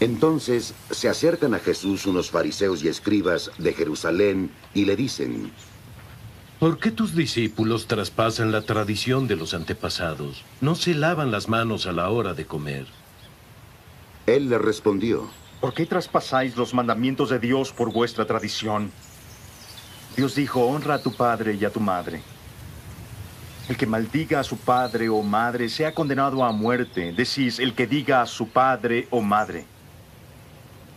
Entonces se acercan a Jesús unos fariseos y escribas de Jerusalén y le dicen, ¿Por qué tus discípulos traspasan la tradición de los antepasados? No se lavan las manos a la hora de comer. Él le respondió, ¿Por qué traspasáis los mandamientos de Dios por vuestra tradición? Dios dijo, honra a tu padre y a tu madre. El que maldiga a su padre o madre sea condenado a muerte. Decís, el que diga a su padre o madre.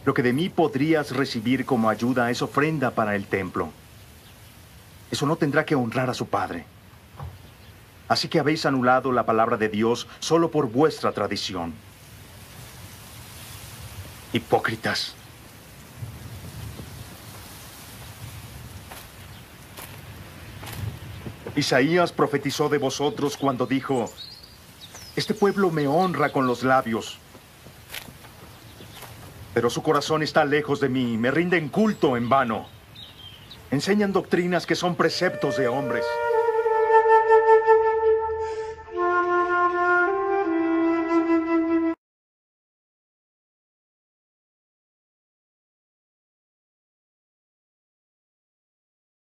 Lo que de mí podrías recibir como ayuda es ofrenda para el templo. Eso no tendrá que honrar a su padre. Así que habéis anulado la palabra de Dios solo por vuestra tradición. Hipócritas. Isaías profetizó de vosotros cuando dijo, Este pueblo me honra con los labios, pero su corazón está lejos de mí, me rinden culto en vano. Enseñan doctrinas que son preceptos de hombres.